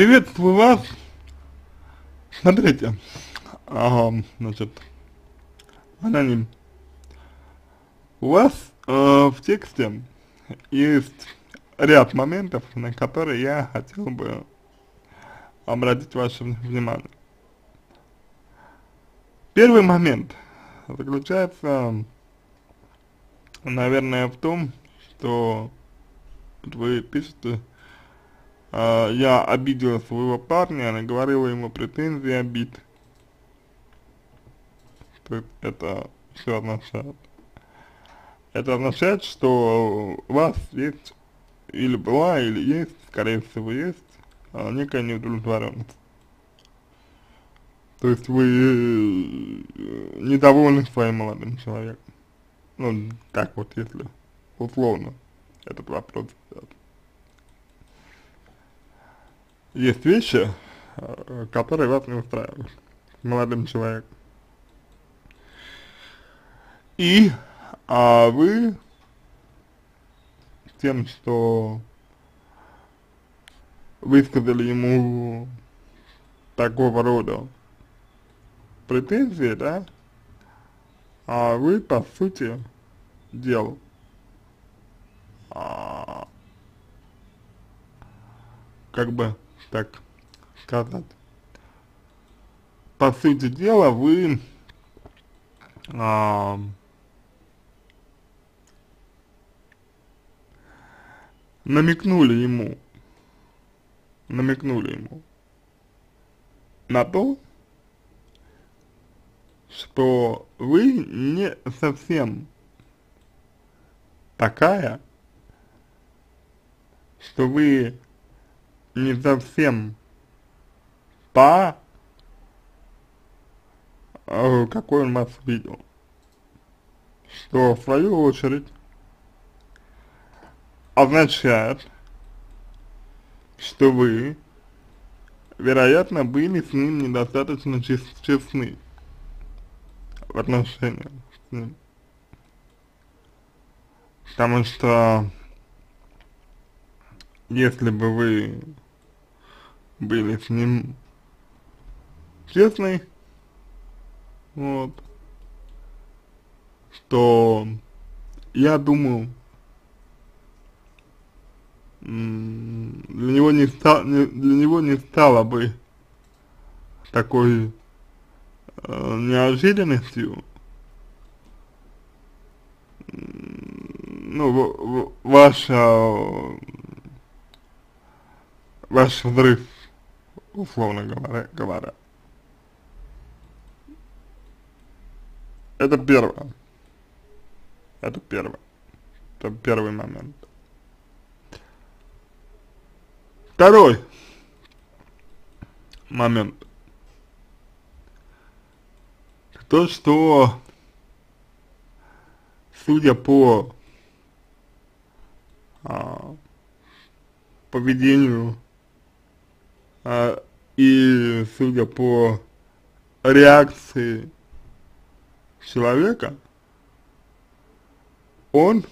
Приветствую вас. Смотрите, ага, значит, аноним. У вас э, в тексте есть ряд моментов, на которые я хотел бы обратить ваше внимание. Первый момент заключается, наверное, в том, что вы пишете, э, я обидела своего парня, она говорила ему претензии, обид. То есть это все означает. Это означает, что у вас есть, или была, или есть, скорее всего есть, а, некая неудовлетворенность. То есть вы э, недовольны своим молодым человеком. Ну, так вот, если условно этот вопрос взять. Есть вещи, э, которые вас не устраивают молодым человеком. И а вы тем, что высказали ему такого рода претензии, да, а вы, по сути дела, а, как бы так сказать, по сути дела, вы а, намекнули ему, намекнули ему на то, что вы не совсем такая, что вы не совсем та, э, какой он вас видел. Что в свою очередь означает, что вы, вероятно, были с ним недостаточно чест честны в отношениях с ним. Потому что если бы вы были с ним честны, вот, то я думаю, для него не ста, для него не стало бы такой э, неожиданностью. Ну, ваша ваш взрыв, условно говоря, говоря. Это первое. Это первое. Это первый момент. Второй момент. То, что, судя по а, поведению а, и судя по реакции человека, он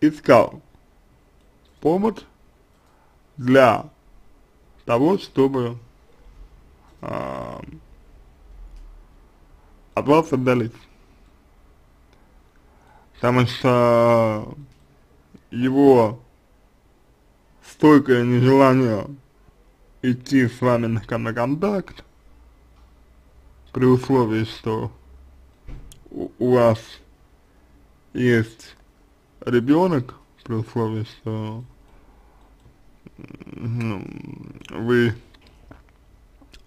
искал повод для того, чтобы э, от вас отдалить. Потому что его стойкое нежелание идти с вами на, контакт, при условии, что у, у вас есть ребенок, при условии, что ну, вы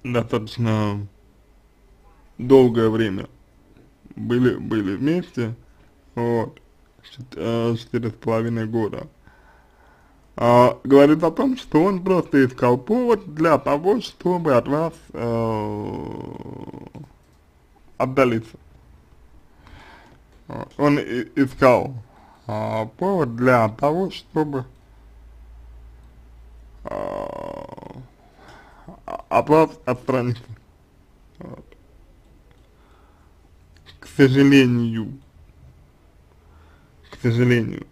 достаточно долгое время были, были вместе, вот, э, четыре с половиной года. А, говорит о том, что он просто искал повод для того, чтобы от вас э, отдалиться. Он искал э, повод для того, чтобы от вас отстраниться. К сожалению, к сожалению,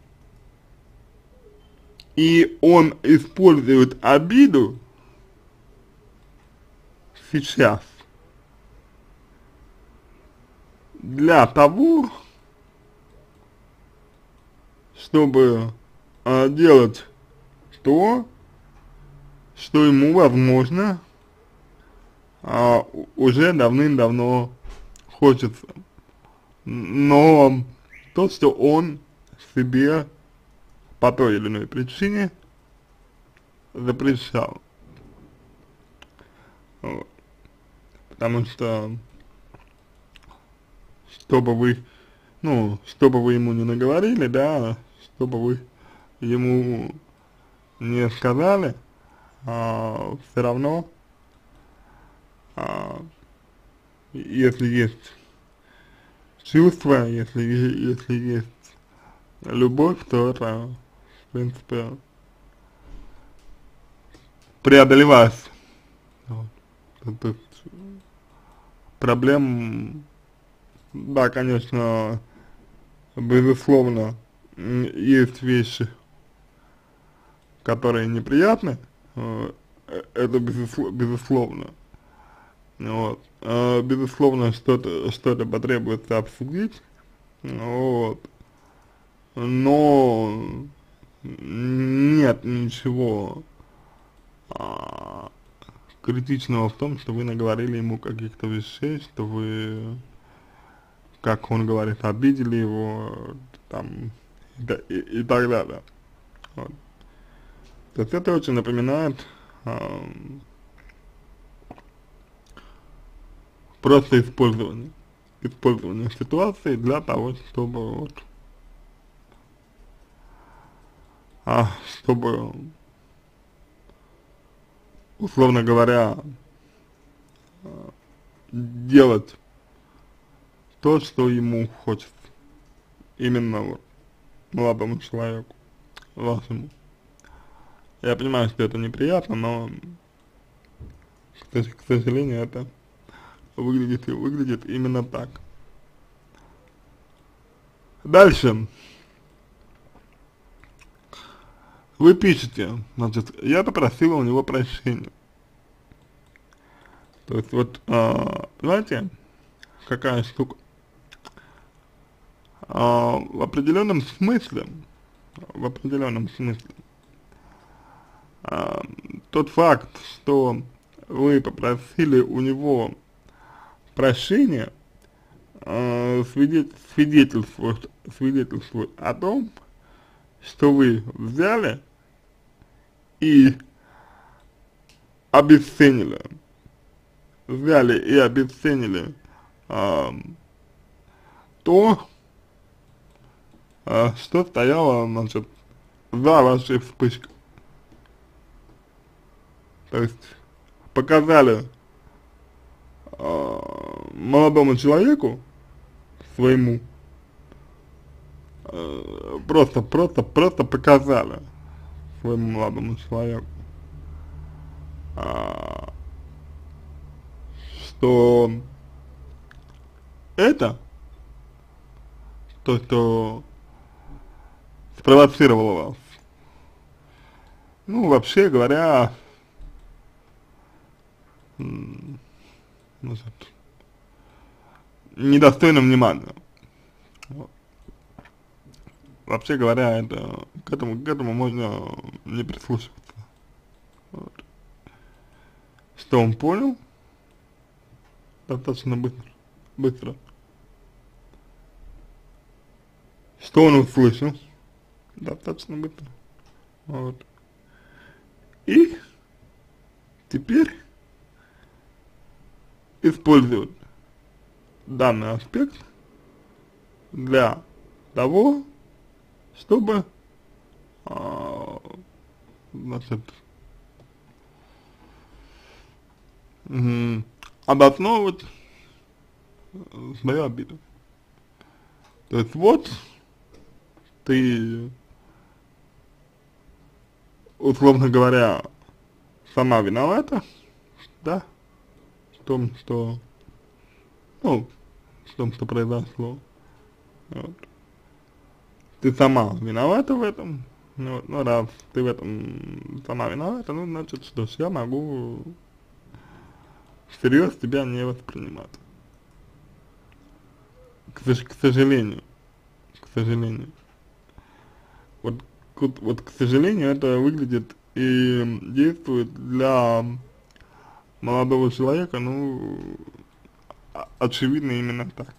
и он использует обиду сейчас для того, чтобы э, делать то, что ему, возможно, э, уже давным-давно хочется. Но то, что он себе по той или иной причине запрещал. Вот. Потому что, чтобы вы, ну, чтобы вы ему не наговорили, да, чтобы вы ему не сказали, а, все равно, а, если есть чувства, если, если есть любовь, то это, принципе, преодолевать. Вот. То есть, проблем, да, конечно, безусловно, есть вещи, которые неприятны, э, это безусловно, вот, а, безусловно, что-то что-то потребуется обсудить, вот, но нет ничего а, критичного в том, что вы наговорили ему каких-то вещей, что вы, как он говорит, обидели его, там, и, и, и так далее. Вот. То есть это очень напоминает э, просто использование, использование ситуации для того, чтобы вот, а, чтобы, условно говоря, делать то, что ему хочется. Именно вот молодому человеку, вашему. Я понимаю, что это неприятно, но, к сожалению, это выглядит и выглядит именно так. Дальше. Вы пишете, значит, я попросила у него прощения. То есть вот, а, знаете, какая штука? А, в определенном смысле, в определенном смысле, а, тот факт, что вы попросили у него прощения, а, свидетельствует, свидетельствует о том, что вы взяли и обесценили, взяли и обесценили а, то, а, что стояло, значит, за вашей вспышкой. То есть показали э, молодому человеку своему э, просто, просто, просто показали своему молодому человеку, э, что это то, что спровоцировало вас. Ну, вообще говоря, значит, недостойным внимания. Вообще говоря, это к этому, к этому можно не прислушиваться. Вот. Что он понял? Достаточно быстро. Быстро. Что он услышал? Достаточно быстро. Вот. И теперь используют данный аспект для того, чтобы а, значит, обосновывать свою обиду. То есть вот ты, условно говоря, сама виновата, да, том, что, ну, в том, что произошло. Вот. Ты сама виновата в этом, Ну, ну раз ты в этом сама виновата, ну значит что ж, я могу всерьез тебя не воспринимать. К, к сожалению, к сожалению. Вот, вот, к сожалению, это выглядит и действует для молодого человека, ну, очевидно именно так.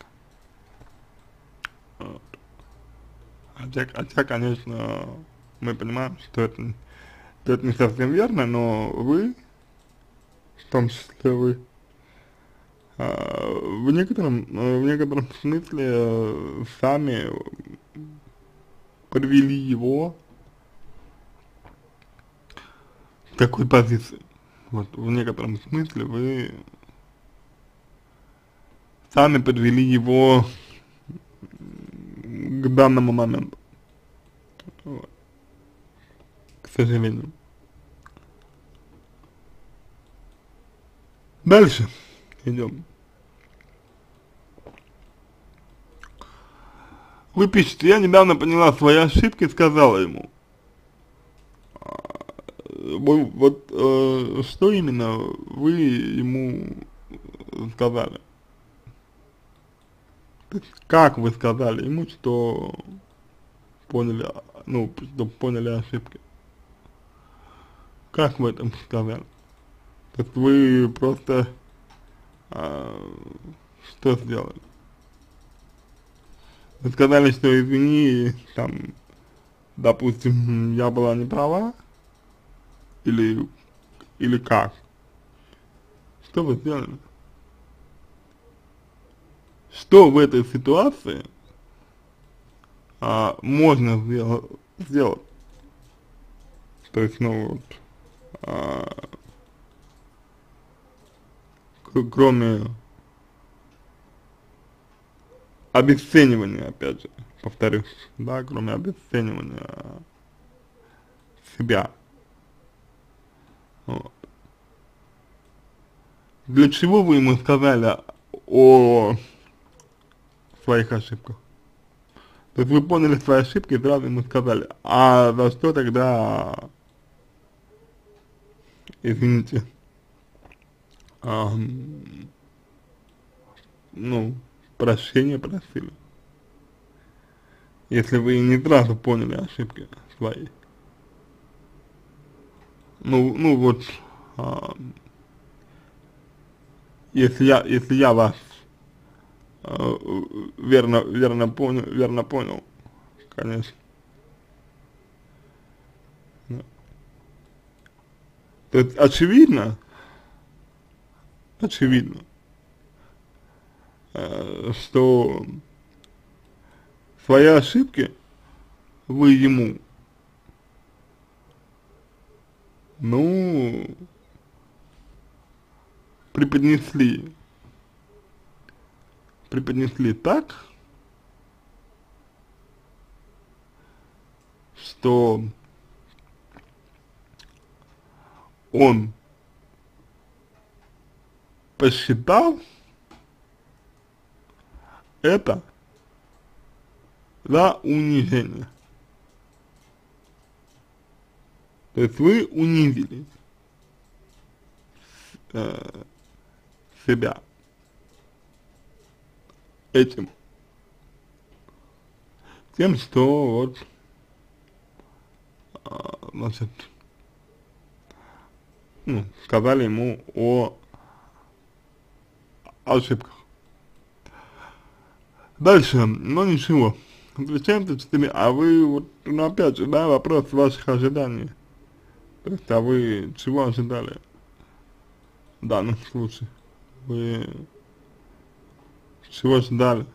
Хотя, хотя, конечно, мы понимаем, что это, что это не совсем верно, но вы, в том числе вы, а, в некотором, в некотором смысле сами подвели его к такой позиции. Вот в некотором смысле вы сами подвели его к данному моменту. Вот. К сожалению. Дальше идем. Вы пишете, я недавно поняла свои ошибки, сказала ему. А, вот э, что именно вы ему сказали? Как вы сказали ему, что поняли, ну, что поняли ошибки? Как вы этом сказали? То есть вы просто а, что сделали? Вы сказали, что извини, там, допустим, я была не права? Или, или как? Что вы сделали? Что в этой ситуации а, можно сделать, сделать. То есть, ну вот, а, кроме обесценивания, опять же, повторюсь, да, кроме обесценивания себя. Вот. Для чего вы ему сказали о своих ошибках. То есть вы поняли свои ошибки и сразу ему сказали, а за что тогда, извините, а, ну, прощения просили. Если вы не сразу поняли ошибки свои. Ну, ну вот, а, если я, если я вас Э, верно, верно понял, верно понял, конечно. То есть очевидно, очевидно, э, что свои ошибки вы ему, ну, преподнесли преподнесли так, что он посчитал это за унижение. То есть вы унизили э, себя этим. Тем, что вот, а, значит, ну, сказали ему о ошибках. Дальше, ну ничего, с ними, а вы, вот, ну опять же, да, вопрос ваших ожиданий. То есть, а вы чего ожидали в данном случае? Вы чего ждали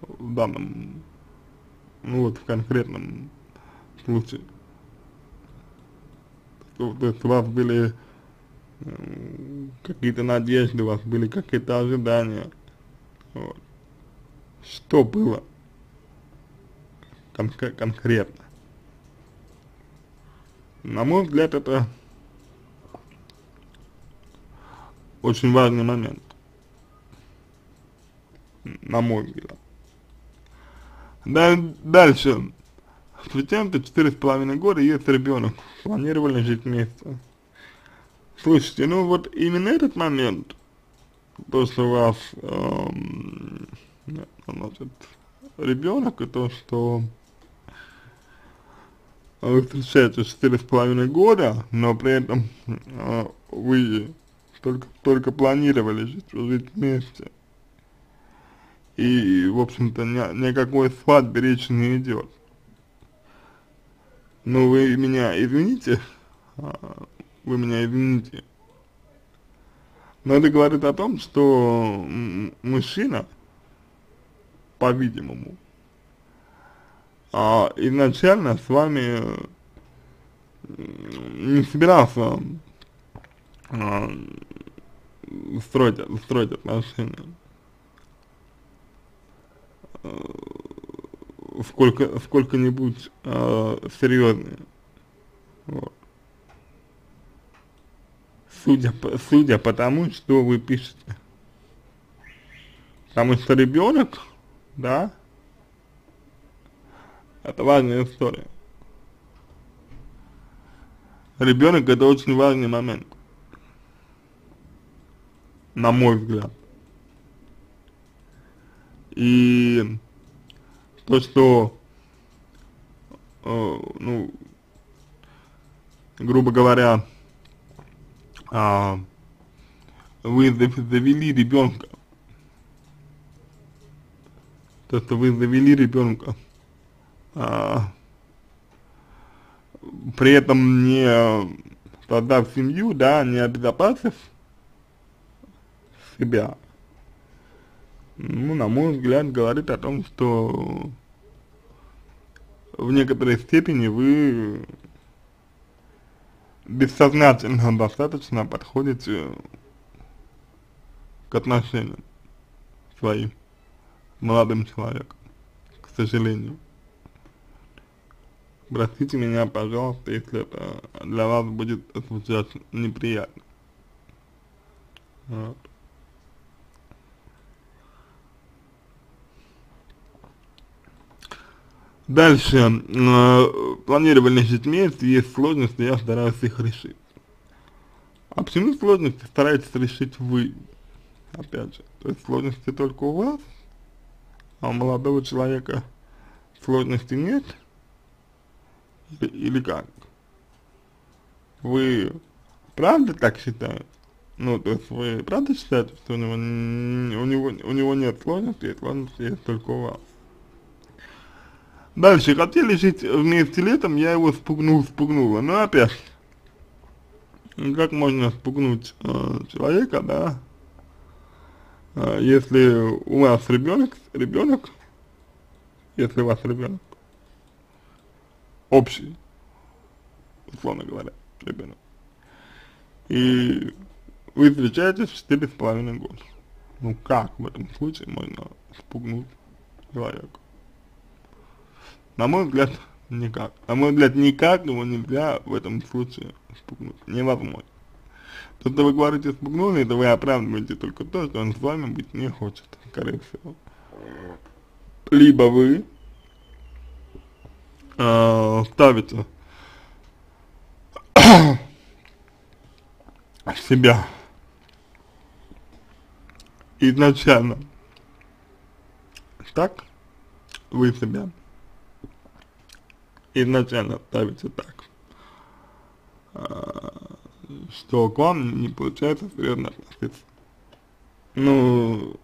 в данном, ну вот в конкретном случае. То, то есть у вас были какие-то надежды, у вас были какие-то ожидания. Вот. Что было кон конкретно? На мой взгляд, это очень важный момент на мой взгляд. Дальше. встречаемся четыре с половиной года, есть ребенок, планировали жить вместе. Слушайте, ну вот именно этот момент, то, что у вас, эм, значит, ребенок, и то, что вы встречаетесь четыре с половиной года, но при этом э, вы только, только планировали жить, жить вместе. И, в общем-то, ни, никакой свадьбы речи не идет. Ну, вы меня извините, а, вы меня извините, но это говорит о том, что мужчина, по-видимому, а, изначально с вами не собирался а, строить, строить отношения. А, сколько, сколько-нибудь а, серьезные. Вот. Судя, по, судя по тому, что вы пишете. Потому что ребенок, да, это важная история. Ребенок это очень важный момент. На мой взгляд. И то, что, э, ну, грубо говоря, э, вы завели ребенка, то, что вы завели ребенка, а, при этом не создав семью, да, не обезопасив себя, ну, на мой взгляд, говорит о том, что в некоторой степени вы бессознательно достаточно подходите к отношениям своим молодым человеком, к сожалению. Простите меня, пожалуйста, если это для вас будет звучать неприятно. Вот. Дальше, э, планировали жить вместе, есть сложности, я стараюсь их решить. А почему сложности стараетесь решить вы? Опять же, то есть сложности только у вас, а у молодого человека сложностей нет? Или, или как? Вы правда так считаете? Ну, то есть вы правда считаете, что у него, у него, у него нет сложностей, сложности есть только у вас? Дальше, хотели жить вместе летом, я его спугнул, спугнула. Но опять, как можно спугнуть э, человека, да, э, если у вас ребенок, ребенок, если у вас ребенок, общий, условно говоря, ребенок, и вы встречаетесь четыре с половиной года. Ну как в этом случае можно спугнуть человека? На мой взгляд, никак. На мой взгляд, никак его нельзя в этом случае спугнуть. Невозможно. То, что вы говорите спугнули, это вы оправдываете только то, что он с вами быть не хочет, скорее всего. Либо вы э, ставите себя изначально так, вы себя изначально ставите так, а, что к вам не получается серьезно относиться. Ну,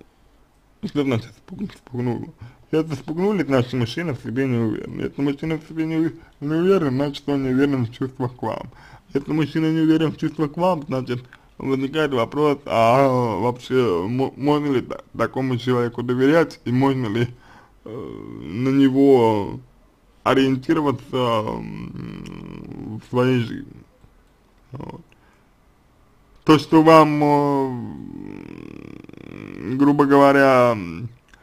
что значит спугнул? спугнул? Если спугнули, значит мужчина в себе не уверен. Если мужчина в себе не, не уверен, значит он не уверен в чувствах к вам. Если мужчина не уверен в чувствах к вам, значит возникает вопрос, а вообще можно ли такому человеку доверять и можно ли э, на него ориентироваться в своей жизни. Вот. То, что вам, грубо говоря,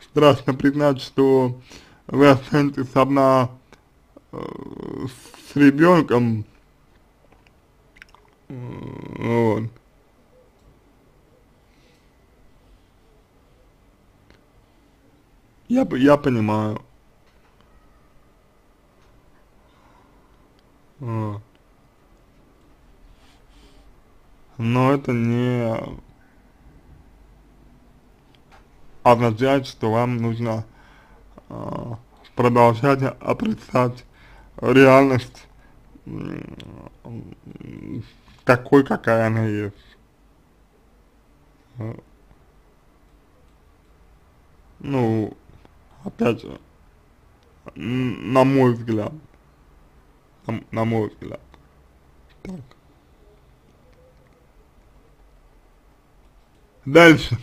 страшно признать, что вы останетесь одна э, с ребенком, вот. Я, я понимаю. Но это не означает, что вам нужно э, продолжать отрицать реальность такой, какая она есть. Э. Ну, опять же, на мой взгляд на, на мой взгляд, так. Дальше.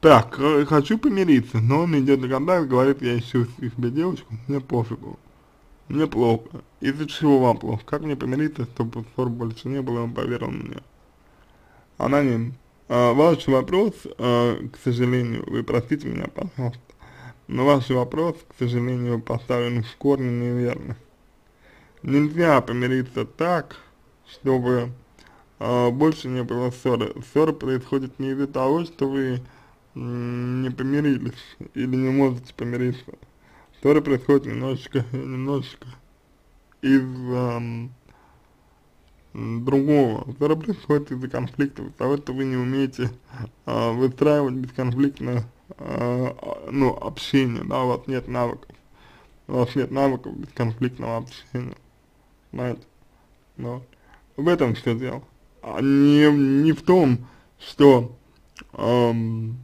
Так, э, хочу помириться, но он идет на контакт, говорит, я ищу себе девушку, мне пофигу. Мне плохо. Из-за чего вам плохо? Как мне помириться, чтобы ссор больше не было, он поверил мне. Аноним. А, ваш вопрос, а, к сожалению, вы простите меня, пожалуйста, но ваш вопрос, к сожалению, поставлен в корне неверно. Нельзя помириться так, чтобы а, больше не было ссоры. Ссора происходит не из-за того, что вы не помирились или не можете помириться. Ссора происходит немножечко, немножечко из эм, другого. Ссора происходит из-за конфликтов, из-за того, что вы не умеете э, выстраивать бесконфликтное э, ну, общение, да, у вас нет навыков. У вас нет навыков бесконфликтного общения. Понимаете? Но в этом все дело. А не, не в том, что эм,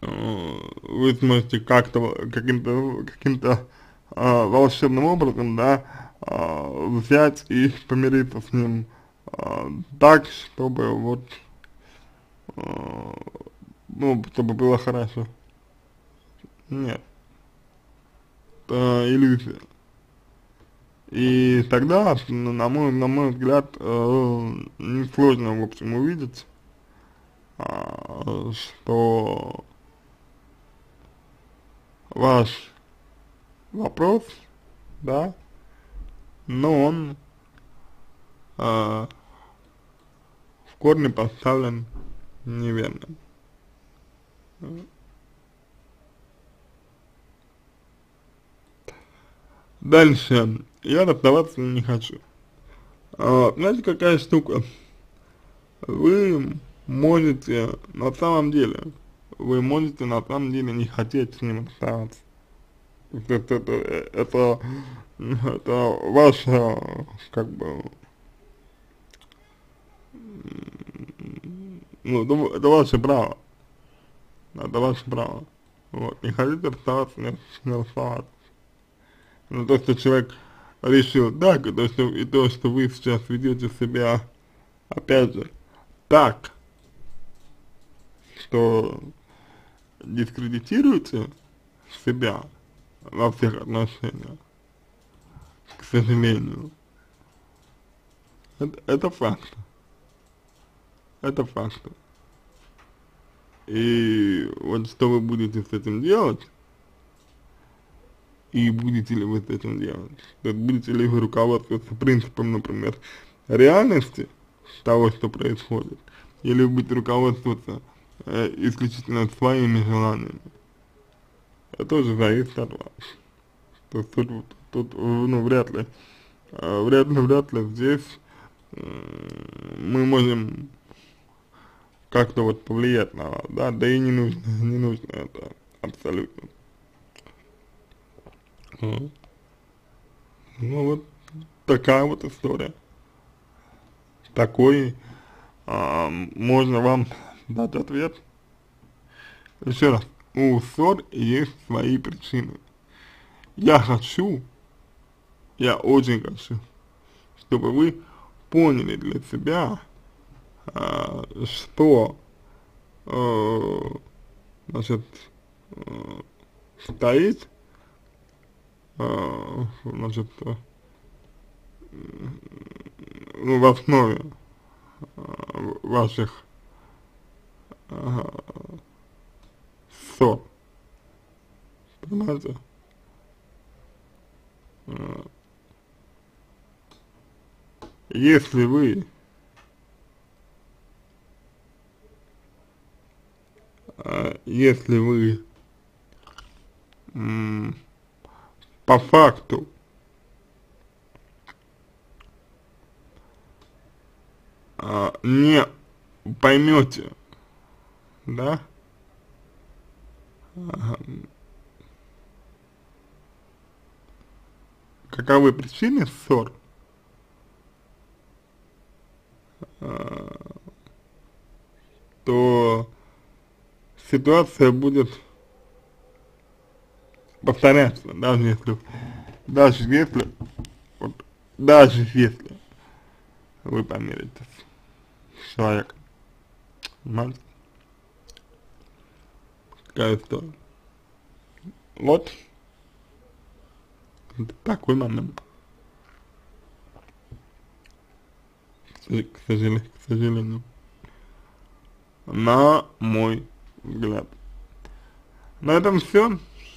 э, вы сможете как-то, каким-то, каким-то э, волшебным образом, да, э, взять и помириться с ним э, так, чтобы вот, э, ну, чтобы было хорошо. Нет. Это иллюзия. И тогда, на мой, на мой взгляд, э, несложно, в общем, увидеть, э, что ваш вопрос, да, но он э, в корне поставлен неверно. Дальше. Я расставаться не хочу. А, знаете, какая штука? Вы можете, на самом деле, вы можете на самом деле не хотеть с ним расставаться. Это, это, это, это ваше, как бы, ну, это, это ваше право. Это ваше право. Вот, не хотите расставаться, не, не расставаться. Но то, что человек решил так, и то, что, и то, что вы сейчас ведете себя, опять же, так, что дискредитируете себя во всех отношениях, к сожалению, это, это факт. Это факт. И вот что вы будете с этим делать, и будете ли вы с этим делать? То есть будете ли вы руководствоваться принципом, например, реальности того, что происходит, или вы будете руководствоваться э, исключительно своими желаниями? Это тоже зависит от вас. То есть тут, тут ну, вряд ли, э, вряд ли, вряд ли здесь э, мы можем как-то вот повлиять на вас, да, да и не нужно, не нужно это абсолютно. Ну, вот такая вот история. Такой а, можно вам дать ответ. Еще раз, у ссор есть свои причины. Я хочу, я очень хочу, чтобы вы поняли для себя, а, что а, значит, а, стоит значит, э, ну, в основе а, ваших ссор. Понимаете? Если вы если вы по факту. А, не поймете, да, каковы причины ссор, а, то ситуация будет повторяться, даже если, даже если, вот, даже если вы помиритесь с человеком, понимаете? Какая история. Вот, такой момент. К сожалению, к сожалению на мой взгляд. На этом все.